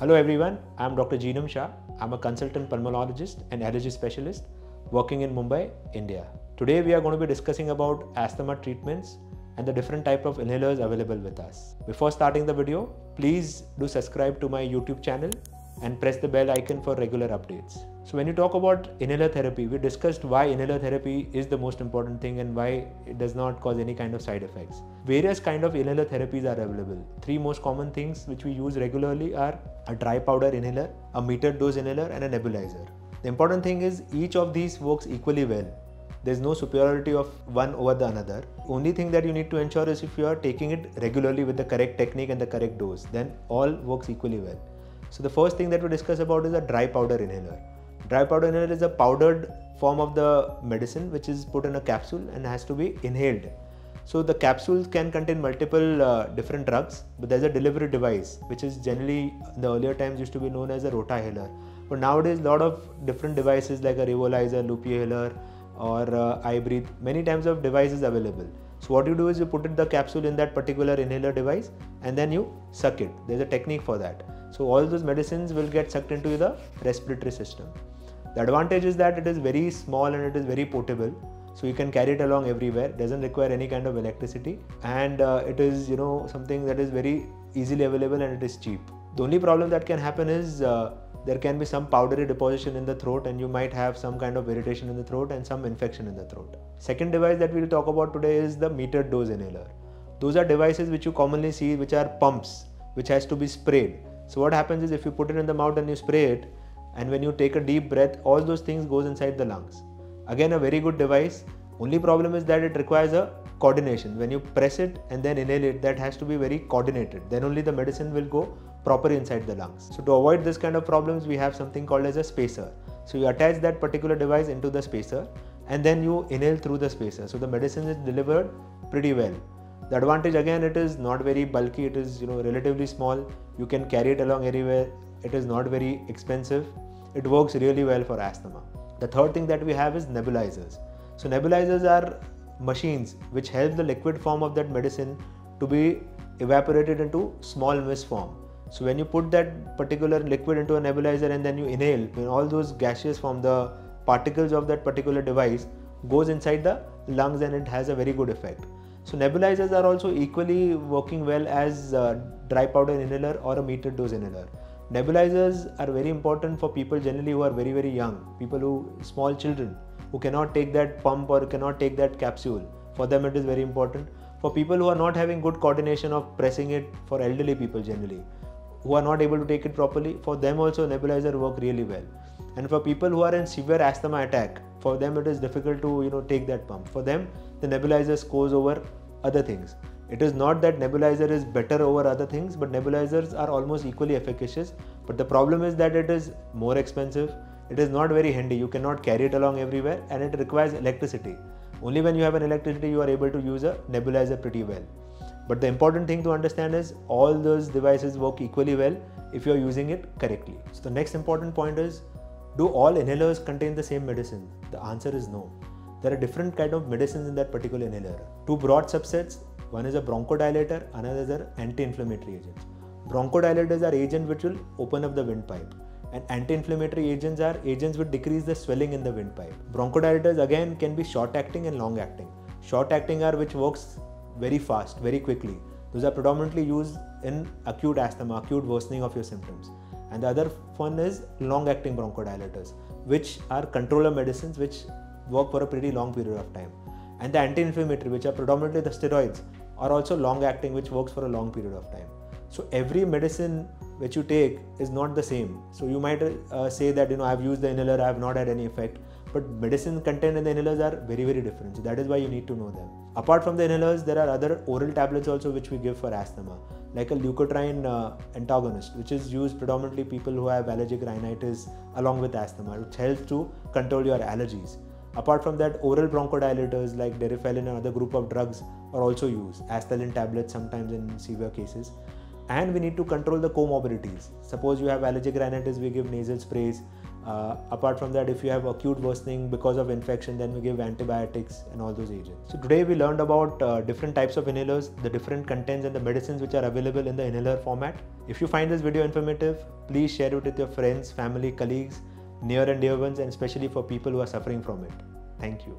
Hello everyone, I'm Dr. Jeenam Shah. I'm a consultant pulmonologist and allergy specialist working in Mumbai, India. Today we are going to be discussing about asthma treatments and the different type of inhalers available with us. Before starting the video, please do subscribe to my YouTube channel and press the bell icon for regular updates. So when you talk about inhaler therapy, we discussed why inhaler therapy is the most important thing and why it does not cause any kind of side effects. Various kind of inhaler therapies are available. Three most common things which we use regularly are a dry powder inhaler, a metered dose inhaler and a nebulizer. The important thing is each of these works equally well. There's no superiority of one over the another. Only thing that you need to ensure is if you are taking it regularly with the correct technique and the correct dose, then all works equally well. So the first thing that we discuss about is a dry powder inhaler. Dry powder inhaler is a powdered form of the medicine which is put in a capsule and has to be inhaled. So the capsules can contain multiple uh, different drugs, but there's a delivery device which is generally in the earlier times used to be known as a rotahaler. But nowadays, a lot of different devices like a Revolizer, Lupihaler, or uh, iBreathe, many types of devices available. So what you do is you put the capsule in that particular inhaler device and then you suck it. There's a technique for that. So all those medicines will get sucked into the respiratory system. The advantage is that it is very small and it is very portable. So you can carry it along everywhere. Doesn't require any kind of electricity, and uh, it is you know something that is very easily available and it is cheap. The only problem that can happen is uh, there can be some powdery deposition in the throat and you might have some kind of irritation in the throat and some infection in the throat. Second device that we will talk about today is the metered dose inhaler. Those are devices which you commonly see which are pumps which has to be sprayed. So what happens is if you put it in the mouth and you spray it and when you take a deep breath all those things goes inside the lungs. Again a very good device. Only problem is that it requires a coordination. When you press it and then inhale it that has to be very coordinated. Then only the medicine will go proper inside the lungs. So to avoid this kind of problems, we have something called as a spacer. So you attach that particular device into the spacer and then you inhale through the spacer. So the medicine is delivered pretty well. The advantage again, it is not very bulky. It is you know relatively small. You can carry it along anywhere. It is not very expensive. It works really well for asthma. The third thing that we have is nebulizers. So nebulizers are machines which help the liquid form of that medicine to be evaporated into small mist form. So when you put that particular liquid into a nebulizer and then you inhale, when all those gaseous from the particles of that particular device goes inside the lungs and it has a very good effect. So nebulizers are also equally working well as dry powder inhaler or a metered dose inhaler. Nebulizers are very important for people generally who are very very young, people who small children who cannot take that pump or cannot take that capsule. For them it is very important. For people who are not having good coordination of pressing it for elderly people generally who are not able to take it properly, for them also nebulizer work really well. And for people who are in severe asthma attack, for them it is difficult to you know take that pump. For them, the nebulizer scores over other things. It is not that nebulizer is better over other things, but nebulizers are almost equally efficacious. But the problem is that it is more expensive. It is not very handy. You cannot carry it along everywhere, and it requires electricity. Only when you have an electricity, you are able to use a nebulizer pretty well. But the important thing to understand is all those devices work equally well if you are using it correctly. So the next important point is do all inhalers contain the same medicine? The answer is no. There are different kind of medicines in that particular inhaler. Two broad subsets. One is a bronchodilator, another is an anti-inflammatory agent. Bronchodilators are agents which will open up the windpipe and anti-inflammatory agents are agents which decrease the swelling in the windpipe. Bronchodilators again can be short acting and long acting. Short acting are which works very fast, very quickly. Those are predominantly used in acute asthma, acute worsening of your symptoms. And the other one is long acting bronchodilators, which are controller medicines which work for a pretty long period of time. And the anti inflammatory, which are predominantly the steroids, are also long acting, which works for a long period of time. So every medicine which you take is not the same. So you might uh, say that you know I've used the inhaler, I have not had any effect but medicine contained in the inhalers are very very different so that is why you need to know them apart from the inhalers there are other oral tablets also which we give for asthma like a leukotriene uh, antagonist which is used predominantly people who have allergic rhinitis along with asthma which helps to control your allergies apart from that oral bronchodilators like deriphyllin and other group of drugs are also used. Asthalin tablets sometimes in severe cases. And we need to control the comorbidities. Suppose you have allergic rhinitis we give nasal sprays. Uh, apart from that, if you have acute worsening because of infection, then we give antibiotics and all those agents. So today we learned about uh, different types of inhalers, the different contents and the medicines which are available in the inhaler format. If you find this video informative, please share it with your friends, family, colleagues, near and dear ones, and especially for people who are suffering from it. Thank you.